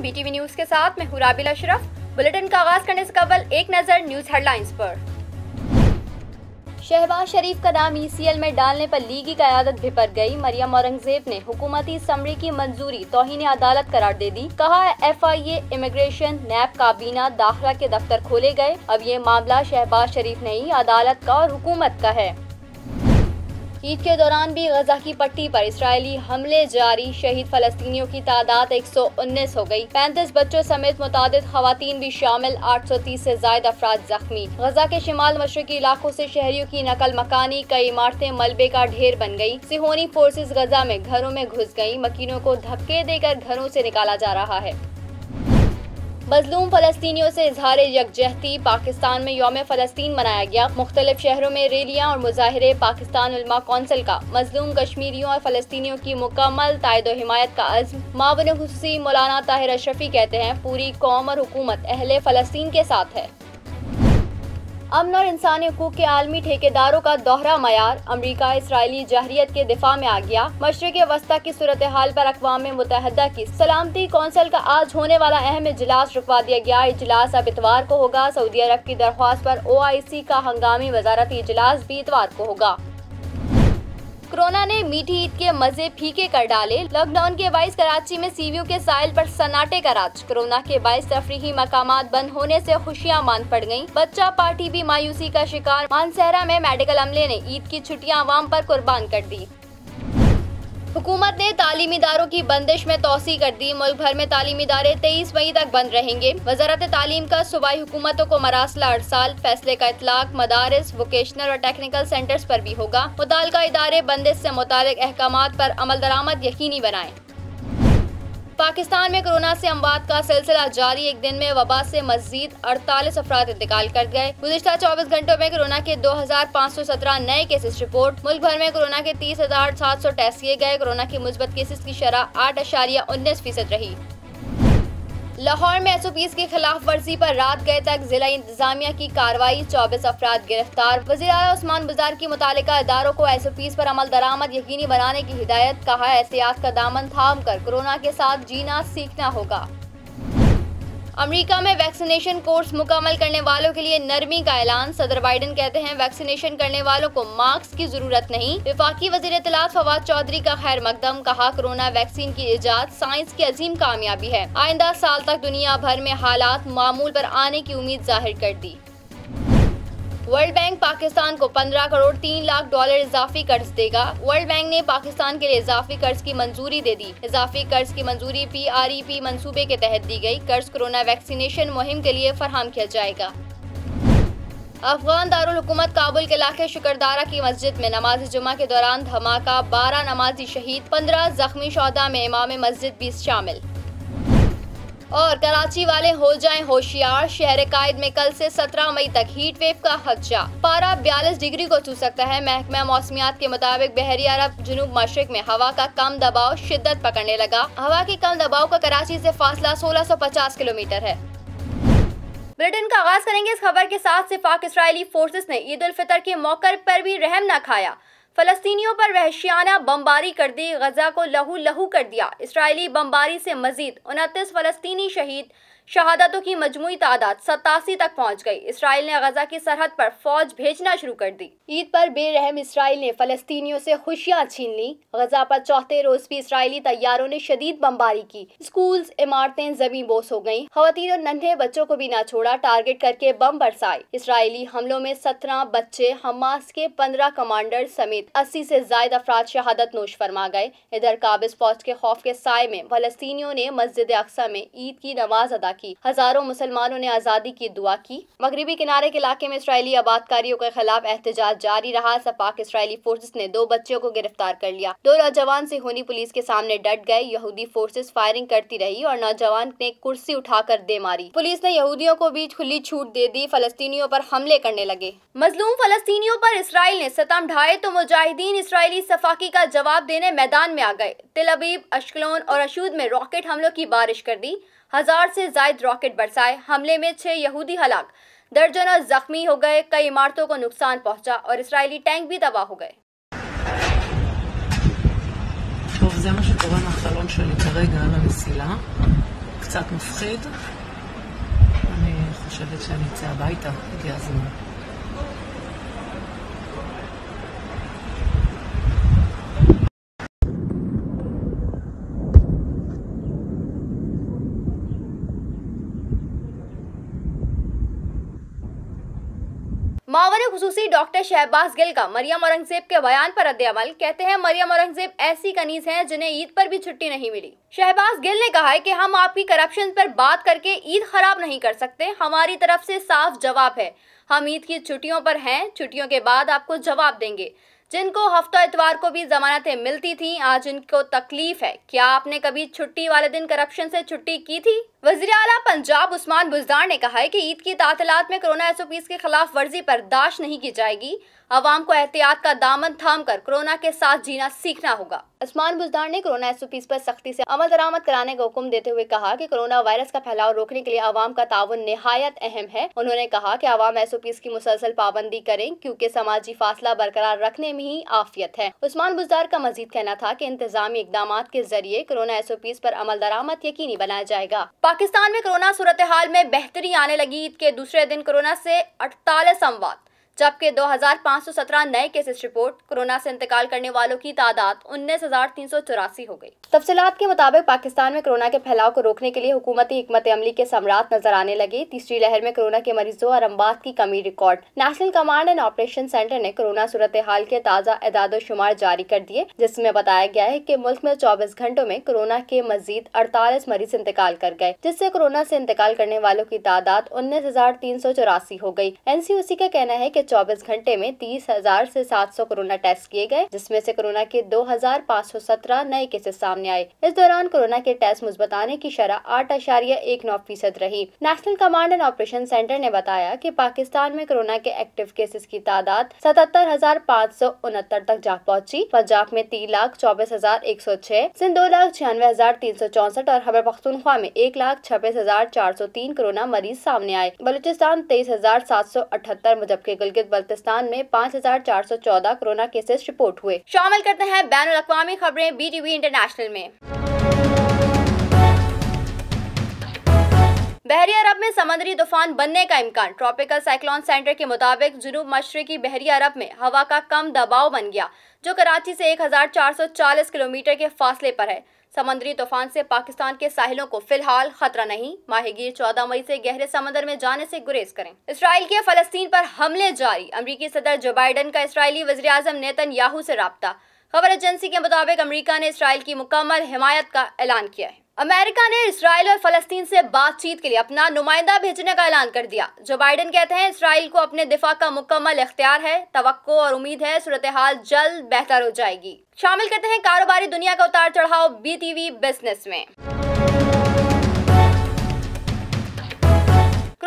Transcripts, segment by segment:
BTV news के साथ मैं हूँ राबिल अशरफ। बुलेटिन का आगाज़ करने से कबल एक नज़र न्यूज़ हेडलाइंस पर। शहबाज शरीफ का नाम ईसीएल में डालने पर लीगी क्यादत भिपर गई। मरियम औरंगज़ेब ने हुकूमती समरी की मंजूरी, तोहिन अदालत करार दे दी। कहा एफ़ आई ए इमिग्रेशन, नैब काबीना, दाखिला के दफ्तर खोले गए। अब ये मामला शहबाज शरीफ नहीं, अदालत का और हुकूमत का है। ईद के दौरान भी गजा की पट्टी पर इसराइली हमले जारी। शहीद फलस्तीनियों की तादाद 119 हो गई। 35 बच्चों समेत मुताद खातन भी शामिल। 830 से ज़्यादा अफराद जख्मी। गजा के शिमाल मशरकी इलाकों से शहरियों की नकल मकानी कई इमारतें मलबे का ढेर बन गई। सिहोनी फोर्सेज गजा में घरों में घुस गई मकीनों को धक्के देकर घरों से निकाला जा रहा है। मजलूम फलस्तियों से इजहार यकजहती। पाकिस्तान में योम फलस्तीन मनाया गया। मुख्तलिफ़ शहरों में रैलियाँ और मुजाहरे पाकिस्तान उलमा कौंसिल का। मजलूम कश्मीरियों और फलस्तियों की मुकम्मल तायद हिमायत का अज़म। मावन खुशी मौलाना ताहिर अशरफी कहते हैं, पूरी कौम और हुकूमत अहल फलस्तीन के साथ है। अमन और इंसानी हकूक के आलमी ठेकेदारों का दोहरा मैार अमरीका इसराइली जहरीत के दिफा में आ गया। मशरक वस्ती की सूरत हाल आरोप अकवा मुतहदा की सलामती कौंसिल का आज होने वाला अहम इजलास रुकवा दिया गया। इजलास अब इतवार को होगा। सऊदी अरब की दरख्वास्त पर ओ आई सी का हंगामी वजारती इजलास भी इतवार को होगा। कोरोना ने मीठी ईद के मज़े फीके कर डाले। लॉकडाउन के बाईस कराची में सीवियों के साइल पर सन्नाटे का राज। कोरोना के बाईस तफरी मकाम बंद होने से खुशियाँ मान पड़ गई बच्चा पार्टी भी मायूसी का शिकार। मानसहरा में मेडिकल अमले ने ईद की छुट्टियाँ आवाम पर कुर्बान कर दी। हुकूमत ने तालीम इदारों की बंदिश में तोसी कर दी। मुल्क भर में तालीम इदारे तेईस मई तक बंद रहेंगे। वजारत तालीम का सूबाई हुकूमतों को मरासला अड़साल फैसले का इतलाक मदारस, वोकेशनल और टेक्निकल सेंटर्स पर भी होगा। मुतल इदारे बंदिश से मुतल अहकाम पर अमल दरामद यकीनी बनाए। पाकिस्तान में कोरोना से अमवात का सिलसिला जारी। एक दिन में वबा से मजीद अड़तालीस अफराद इंतकाल कर गए। गुजशत चौबीस घंटों में कोरोना के दो हज़ार पाँच सौ सत्रह नए केसेस रिपोर्ट। मुल्क भर में कोरोना के तीस हज़ार सात सौ टेस्ट किए गए। कोरोना के मुस्बत केसेस की शराह आठ अशारिया उन्नीस फ़ीसद रही। लाहौर में एसओपीज की खिलाफ वर्जी पर रात गए तक जिला इंतजामिया की कार्रवाई, चौबीस अफराद गिरफ़्तार। वजी उस्मान बुजार की मुतल इदारों को एस ओ पीज पर अमल दरामद यकीनी बनाने की हिदायत, कहा एहतियात का दामन थाम कर कोरोना के साथ जीना सीखना होगा। अमेरिका में वैक्सीनेशन कोर्स मुकम्मल करने वालों के लिए नरमी का ऐलान। सदर बाइडन कहते हैं, वैक्सीनेशन करने वालों को मास्क की ज़रूरत नहीं। विफाकी वज़ीर इतलात फवाद चौधरी का खैर मकदम, कहा, कोरोना वैक्सीन की ईजाद साइंस की अजीम कामयाबी है। आइंदा साल तक दुनिया भर में हालात मामूल आरोप आने की उम्मीद ज़ाहिर कर दी। वर्ल्ड बैंक पाकिस्तान को 15 करोड़ तीन लाख डॉलर इजाफी कर्ज देगा। वर्ल्ड बैंक ने पाकिस्तान के लिए इजाफी कर्ज की मंजूरी दे दी। इजाफी कर्ज की मंजूरी पी आर ई पी मनसूबे के तहत दी गई। कर्ज कोरोना वैक्सीनेशन मुहिम के लिए फराम किया जाएगा। अफगान दारुलकूमत काबुल के इलाके शुक्रदारा की मस्जिद में नमाज़ जुमा के दौरान धमाका, बारह नमाजी शहीद, पंद्रह जख्मी शौदा में इमाम मस्जिद भी शामिल। और कराची वाले हो जाएँ होशियार। शहर कायद में कल से 17 मई तक हीट वेव का खदशा पारा 42 डिग्री को छू सकता है। महकमा मौसमियात के मुताबिक बहरी अरब जुनूब मशरक में हवा का कम दबाव शिद्दत पकड़ने लगा। हवा के कम दबाव का कराची से फासला 1650 किलोमीटर है। ब्रिटेन का आगाज़ करेंगे इस खबर के साथ। से पाक इसराइली फोर्सेस ने ईद उल फितर के मौके पर भी रहम न खाया। फलस्तीनियों पर वहशियाना बमबारी कर दी, गजा को लहू लहू कर दिया। इसराइली बमबारी से मजीद उनतीस फलस्तीनी शहीद शहादतों की मजमू तादाद सतासी तक पहुँच गई। इसराइल ने गजा की सरहद पर फौज भेजना शुरू कर दी। ईद पर बेरहम इसराइल ने फलस्तीनियों से खुशियाँ छीन ली। गजा पर चौथे रोज भी इसराइली तैयारों ने शदीद बमबारी की। स्कूल इमारतें ज़मीन बोस हो गई खातन और नन्हे बच्चों को भी न छोड़ा, टारगेट करके बम बरसाए। इसराइली हमलों में सत्रह बच्चे, हमास के पंद्रह कमांडर समेत अस्सी से जायद अफराद शहादत नोश फरमा गए। इधर काबिज फौज के खौफ के साय में फलस्तियों ने मस्जिद अक्सा में ईद की नमाज़ अदा की। हज़ारों मुसलमानों ने आज़ादी की दुआ की। मगरबी किनारे के इलाके में इसराइली आबादकारियों के खिलाफ एहतजाज जारी रहा। सपाक इसराइली फोर्सेस ने दो बच्चों को गिरफ़्तार कर लिया। दो नौजवान से होनी पुलिस के सामने डट गए। यहूदी फोर्सेस फायरिंग करती रही और नौजवान ने कुर्सी उठाकर दे मारी। पुलिस ने यहूदियों को भी खुली छूट दे दी। फलस्तीनियों पर हमले करने लगे। मजलूम फलस्तीनियों पर इसराइल ने सतम ढाए तो मुजाहिदीन इसराइली सफाकी का जवाब देने मैदान में आ गए। तिल अबीब अशकलोन और अशूद में रॉकेट हमलों की बारिश कर दी। हजार से जायद रॉकेट बरसाए हमले में छह यहूदी हलाक दर्जनों जख्मी हो गए कई इमारतों को नुकसान पहुंचा और इसराइली टैंक भी तबाह हो गए טוב, זה מה שקורה מהחלון שלי כרגע על המסילה. קצת מפחיד. אני חושבת שאני אצא הביתה, הגיע הזמן. मावर खसूसी डॉक्टर शहबाज गिल का मरियम औरंगज़ेब के बयान पर अमल कहते हैं, मरियम औरंगज़ेब ऐसी कनीज हैं जिन्हें ईद पर भी छुट्टी नहीं मिली। शहबाज गिल ने कहा है कि हम आपकी करप्शन पर बात करके ईद खराब नहीं कर सकते। हमारी तरफ़ से साफ़ जवाब है। हम ईद की छुट्टियों पर हैं। छुट्टियों के बाद आपको जवाब देंगे। जिनको हफ़्ता इतवार को भी जमानतें मिलती थी, आज इनको तकलीफ़ है। क्या आपने कभी छुट्टी वाले दिन करप्शन से छुट्टी की थी? वजी अला पंजाब उस्मान बुजदार ने कहा है कि ईद की तातलात में कोरोना एस के खिलाफ वर्जी बर्दाश्त नहीं की जाएगी। आवाम को एहतियात का दामन थाम कर कोरोना के साथ जीना सीखना होगा। उस्मान बुजदार ने कोरोना एसओपीज पर सख्ती से अमल दरामद कराने का हुक्म देते हुए कहा कि कोरोना वायरस का फैलाव रोकने के लिए आवाम का ताउन नहायत अहम है। उन्होंने कहा कि आवाम एसओपीज की मुसलसल पाबंदी करें, क्योंकि समाजी फासला बरकरार रखने में ही आफियत है। उस्मान बुजदार का मजीद कहना था कि इंतजामी इकदाम के ज़रिए कोरोना एसओपीज पर अमल दरामद यकीनी बनाया जाएगा। पाकिस्तान में कोरोना सूरत हाल में बेहतरी आने लगी। ईद के दूसरे दिन कोरोना ऐसी अड़तालीस अमवात जबकि 2,517 नए केसेस रिपोर्ट कोरोना से इंतकाल करने वालों की तादाद उन्नीस हो गई। तफसीत के मुताबिक पाकिस्तान में कोरोना के फैलाव को रोकने के लिए हुकूमती हमत अमली के सम्राट नज़र आने लगे। तीसरी लहर में कोरोना के मरीजों और अम्बात की कमी record. National command and operation centre ने कोरोना सूरत हाल के ताज़ा एदाद शुमार जारी कर दिए जिसमें बताया गया है की मुल्क में चौबीस घंटों में कोरोना के मजीद अड़तालीस मरीज़ इंतकाल कर गए जिससे कोरोना से इंतकाल करने वालों की तादाद उन्नीस हो गई। एनसीओसी का कहना है की चौबीस घंटे में तीस हज़ार सौ कोरोना टेस्ट किए गए, जिसमें से कोरोना के दो हज़ार पाँच सौ सत्रह नए केसेस सामने आए। इस दौरान कोरोना के टेस्ट मुस्बत आने की शरह आठ अशारिया एक नौ फ़ीसद रही। National command and operation centre ने बताया की पाकिस्तान में कोरोना के एक्टिव केसेस की तादाद सतहत्तर हज़ार पाँच सौ उनहत्तर तक जा पहुँची। पंजाब में तीन लाख चौबीस हज़ार एक सौ छह सिंध दो लाख छियानवे हज़ार तीन सौ चौसठ और खबर पख्तूनख्वा में एक लाख छब्बीस हज़ार चार सौ तीन कोरोना मरीज़ सामने आए। बलूचिस्तान तेईस हज़ार सात सौ अठहत्तर जबकि गिलगित बल्तिस्तान में पाँच हज़ार चार सौ चौदह कोरोना केसेस रिपोर्ट हुए। शामिल करते हैं बैन अवी खबरें बी टीवी इंटरनेशनल में। बहरी अरब में समुद्री तूफ़ान बनने का इम्कान। ट्रॉपिकल साइक्लोन सेंटर के मुताबिक जुनूब मशरकी बहरी अरब में हवा का कम दबाव बन गया, जो कराची से 1440 किलोमीटर के फासले पर है। समुद्री तूफ़ान से पाकिस्तान के साहिलों को फ़िलहाल खतरा नहीं। माहिगीर चौदह मई से गहरे समंदर में जाने से गुरेज करें। इसराइल के फलस्तीन पर हमले जारी। अमरीकी सदर जो बाइडन का इसराइली वजी अजम नेतन याहू से रबता। खबर एजेंसी के मुताबिक अमरीका ने इसराइल की मुकम्मल हिमायत का ऐलान किया है। अमेरिका ने इसराइल और फलस्तीन से बातचीत के लिए अपना नुमाइंदा भेजने का ऐलान कर दिया। जो बाइडेन कहते हैं, इसराइल को अपने दिफा का मुकम्मल इख्तियार है तो और उम्मीद है सूरत हाल जल्द बेहतर हो जाएगी। शामिल करते हैं कारोबारी दुनिया का उतार चढ़ाव बी टीवी बिज़नेस में।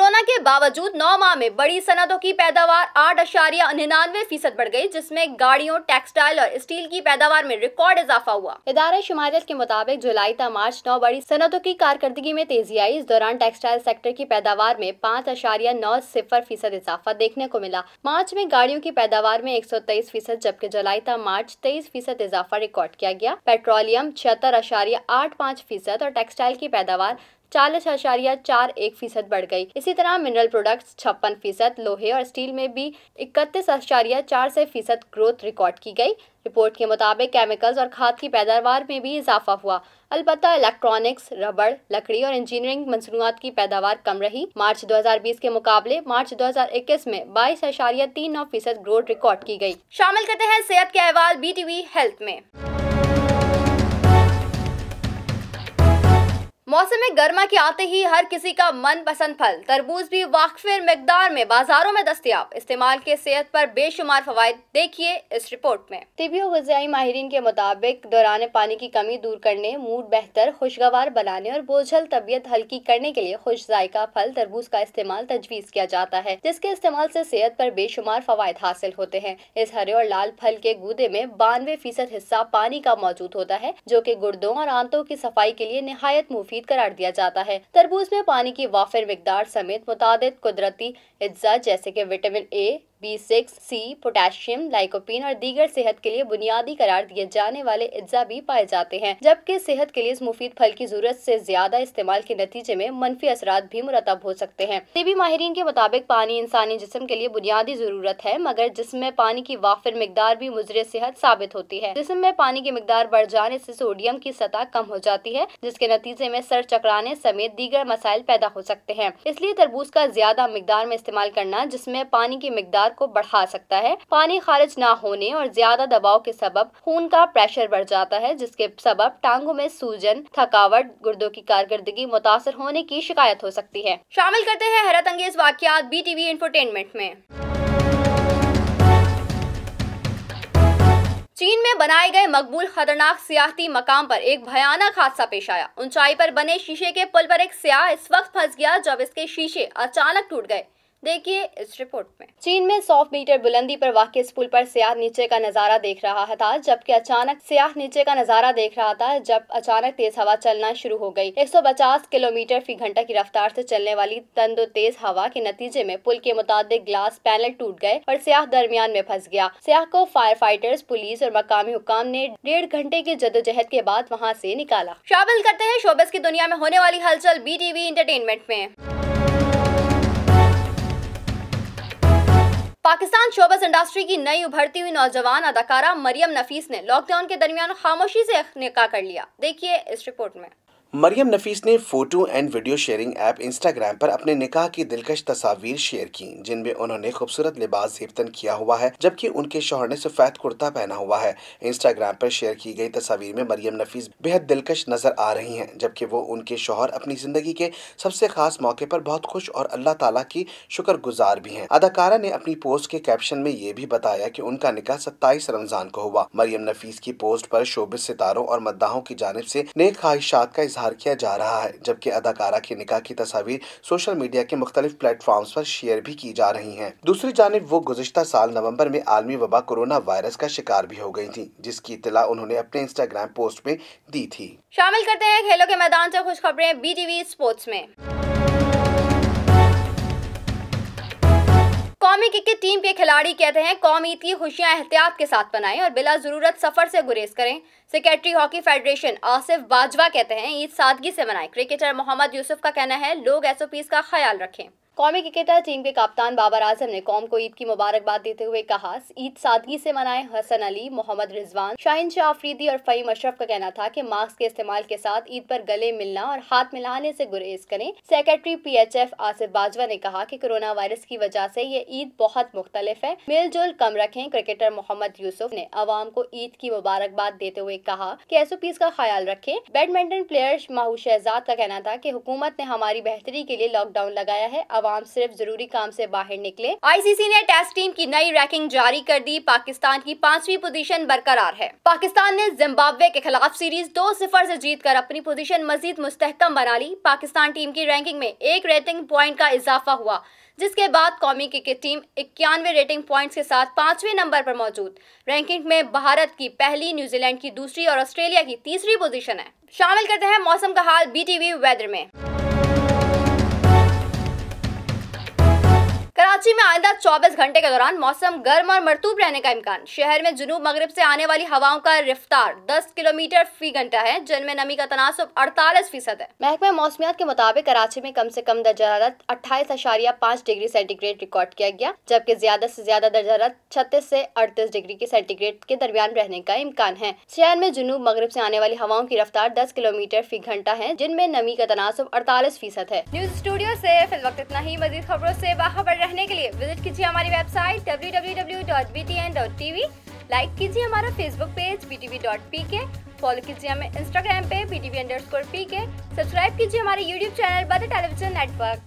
कोरोना के बावजूद नौ माह में बड़ी सनतों की पैदावार, आठ अशारिया निन्यानवे फ़ीसद बढ़ गई, जिसमें गाड़ियों, टेक्सटाइल और स्टील की पैदावार में रिकॉर्ड इजाफा हुआ। इदारा शुमारियत के मुताबिक जुलाई तक मार्च नौ बड़ी सनतों की कारकर्दगी में तेज़ी आई। इस दौरान टेक्सटाइल सेक्टर की पैदावार में पाँच अशारिया नौ सिफर फ़ीसद इजाफा देखने को मिला। मार्च में गाड़ियों की पैदावार में एक सौ तेईस फ़ीसद, जबकि जुलाई तक मार्च तेईस फ़ीसद इजाफा रिकॉर्ड किया गया। पेट्रोलियम छिहत्तर अशारिया आठ पाँच फ़ीसद और टेक्सटाइल की पैदावार चालीस आशारिया चार एक फ़ीसद बढ़ गई। इसी तरह मिनरल प्रोडक्ट्स छप्पन फ़ीसद, लोहे और स्टील में भी इकतीस आशारिया चार से फ़ीसद ग्रोथ रिकॉर्ड की गई। रिपोर्ट के मुताबिक केमिकल्स और खाद की पैदावार में भी इजाफा हुआ। अलबत् इलेक्ट्रॉनिक्स रबड़, लकड़ी और इंजीनियरिंग मसनूआत की पैदावार कम रही। मार्च 2020 के मुकाबले मार्च 2021 में बाईस आशारिया तीन नौ फ़ीसद ग्रोथ रिकॉर्ड की गई। शामिल करते हैं सेहत के अहवाल बी टीवी हेल्थ में। मौसम गर्मा के आते ही हर किसी का मन पसंद फल। तरबूज भी वाकफिर मकदार में बाजारों में दस्तियाब। इस्तेमाल के सेहत पर बेशुमार फवाद देखिए इस रिपोर्ट में। तिबी गजाई माहरीन के मुताबिक दौरान पानी की कमी दूर करने, मूड बेहतर, खुशगवार बनाने और बोझल तबीयत हल्की करने के लिए खुश जायका फल तरबूज का इस्तेमाल तजवीज किया जाता है, जिसके इस्तेमाल से सेहत पर बेशुमार फवाद हासिल होते हैं। इस हरे और लाल फल के गूदे में बानवे फ़ीसद हिस्सा पानी का मौजूद होता है, जो की गुर्दों और आंतों की सफ़ाई के लिए नहायत मुफीद मुफीद करार दिया जाता है। तरबूज में पानी की वाफिर मकदार समेत मुताद कुदरती अज्जा जैसे कि vitamin A B six C potassium lycopene और दीगर सेहत के लिए बुनियादी करार दिए जाने वाले अज्जा भी पाए जाते हैं, जबकि सेहत के लिए इस मुफीद फल की ज़रूरत से ज़्यादा इस्तेमाल के नतीजे में मनफी असरात भी मुरतब हो सकते हैं। तिबी माहरीन के मुताबिक पानी इंसानी जिसम के लिए बुनियादी ज़रूरत है, मगर जिसमें पानी की वाफिर मकदार भी मुजर सेहत साबित होती है। जिसम में पानी की मकदार बढ़ जाने से सोडियम की सतह कम हो जाती है, जिसके नतीजे में सर चकराने समेत दीगर मसाइल पैदा हो सकते हैं। इसलिए तरबूज का ज़्यादा मकदार में इस्तेमाल करना, जिसमें पानी की मकदार को बढ़ा सकता है। पानी खारिज न होने और ज़्यादा दबाव के सबब खून का प्रेशर बढ़ जाता है, जिसके सबब टांगों में सूजन, थकावट, गुर्दों की कारकर्दगी, मुतासर होने की शिकायत हो सकती है। शामिल करते हैं हैरत अंगेज वाकियात बी टीवी इंफरटेनमेंट में। चीन में बनाए गए मकबूल खतरनाक सियाहती मकाम पर एक भयानक हादसा पेश आया। ऊंचाई पर बने शीशे के पुल पर एक सियाह इस वक्त फंस गया जब इसके शीशे अचानक टूट गए। देखिए इस रिपोर्ट में। चीन में सौ मीटर बुलंदी पर वाक़ पुल पर सियाह नीचे का नज़ारा देख रहा था, जबकि अचानक सियाह नीचे का नज़ारा देख रहा था, जब अचानक तेज हवा चलना शुरू हो गई। 150 किलोमीटर फ़ी घंटा की रफ्तार से चलने वाली तंदो तेज हवा के नतीजे में पुल के मुताबिक ग्लास पैनल टूट गए और सियाह दरमियान में फंस गया। सियाह को फायर फाइटर्स पुलिस और मकामी हुकाम ने डेढ़ घंटे की जदोजहद के बाद वहाँ ऐसी निकाला। शामिल करते हैं शोबस की दुनिया में होने वाली हलचल बी टीवी इंटरटेनमेंट में। पाकिस्तान शोबस इंडस्ट्री की नई उभरती हुई नौजवान अदाकारा मरियम नफीस ने लॉकडाउन के दरमियान खामोशी से निका कर लिया। देखिए इस रिपोर्ट में। मरियम नफीस ने photo and video sharing app Instagram पर अपने निकाह की दिलकश तस्वीर शेयर की, जिनमें उन्होंने खूबसूरत लिबास जेबतन किया हुआ है, जबकि उनके शोहर ने सफ़ेद कुर्ता पहना हुआ है। इंस्टाग्राम पर शेयर की गई तस्वीर में मरियम नफीस बेहद दिलकश नज़र आ रही हैं, जबकि वो उनके शोहर अपनी ज़िंदगी के सबसे खास मौके पर बहुत खुश और अल्लाह ताला की शुक्रगुजार भी हैं। अदाकारा ने अपनी पोस्ट के कैप्शन में ये भी बताया कि उनका निकाह सत्ताईस रमज़ान को हुआ। मरियम नफीस की पोस्ट पर शोबिस सितारों और मद्दाहों की जानब से नेक ख्वाहिशात का किया जा रहा है, जबकि अदाकारा के निकाह की तस्वीर सोशल मीडिया के मुख्तलिफ़ प्लेटफॉर्म पर शेयर भी की जा रही है। दूसरी जानब, वो गुजशत साल नवंबर में आलमी वबा कोरोना वायरस का शिकार भी हो गई थी, जिसकी इतला उन्होंने अपने इंस्टाग्राम पोस्ट में दी थी। शामिल करते हैं खेलों के मैदान ऐसी खुश खबरें बी टीवी स्पोर्ट्स में। कौमी क्रिकेट टीम के खिलाड़ी कहते हैं, कौमी की खुशियाँ एहतियात के साथ बनाएँ और बिला ज़रूरत सफ़र से गुरेज करें। Secretary hockey federation Asif Bajwa कहते हैं, ईद सादगी से मनाएँ। क्रिकेटर मोहम्मद यूसुफ का कहना है, लोग एसओपीज का ख्याल रखें। कौमी क्रिकेटर टीम के कप्तान बाबर आज़म ने कौम को ईद की मुबारकबाद देते हुए कहा, ईद सादगी से मनाए हसन अली, मोहम्मद रिजवान, शाहिन शाह अफरीदी और फ़हीम अशरफ का कहना था कि मास्क के इस्तेमाल के साथ ईद पर गले मिलना और हाथ मिलाने से गुरेज करें। Secretary P H F Asif Bajwa ने कहा कि कोरोना वायरस की वजह से ये ईद बहुत मुख्तलिफ़ है। मिलजुल कम रखें, क्रिकेटर मोहम्मद यूसुफ ने आवाम को ईद की मुबारकबाद देते हुए कहा, कि एस ओ पीज का ख्याल रखें। बैडमिंटन प्लेयर माहू शहजाद का कहना था कि हुकूमत ने हमारी बेहतरी के लिए लॉकडाउन लगाया है। अवाम सिर्फ़ ज़रूरी काम से बाहर निकले। आईसीसी ने टेस्ट टीम की नई रैंकिंग जारी कर दी। पाकिस्तान की पांचवी पोजीशन बरकरार है। पाकिस्तान ने जिम्बाब्वे के खिलाफ सीरीज़ दो सिफर से जीतकर अपनी पोजीशन मजीद मुस्तहकम बना ली। पाकिस्तान टीम की रैंकिंग में एक रेटिंग पॉइंट का इजाफा हुआ, जिसके बाद कौमी क्रिकेट टीम इक्यानवे रेटिंग पॉइंट्स के साथ पाँचवें नंबर पर मौजूद। रैंकिंग में भारत की पहली न्यूजीलैंड की दूसरी और ऑस्ट्रेलिया की तीसरी पोजीशन है। शामिल करते हैं मौसम का हाल बीटीवी वेदर में। कराची में आइंदा 24 घंटे के दौरान मौसम गर्म और मरतूब रहने का इम्कान। शहर में जुनूब मगरब से आने वाली हवाओं का रफ्तार 10 किलोमीटर फ़ी घंटा है, जिनमें नमी का तनासब 48 फ़ीसद है। महकमा मौसमियात के मुताबिक कराची में कम से कम दर्जा हरारत अट्ठाईस अशारिया पाँच डिग्री सेंटीग्रेड रिकॉर्ड किया गया, जबकि ज़्यादा से ज़्यादा दर्जा हरारत छत्तीस से अड़तीस डिग्री की सेंटीग्रेड के दरमियान रहने का इम्कान है। शहर में जुनूब मगरब से आने वाली हवाओं की रफ्तार दस किलोमीटर फ़ी घंटा है, जिनमें नमी का तनासब अड़तालीस फ़ीसद है। न्यूज़ स्टूडियो ऐसी फिल वक्त इतना ही। मजीद खबरों ऐसी बाखबर रहने के लिए विज़िट कीजिए हमारी वेबसाइट www.btn.tv लाइक कीजिए हमारा फेसबुक पेज btv.pk फॉलो कीजिए हमें इंस्टाग्राम पे btv अंडरस्कोर pk सब्सक्राइब कीजिए हमारे यूट्यूब चैनल बद टेलीविज़न नेटवर्क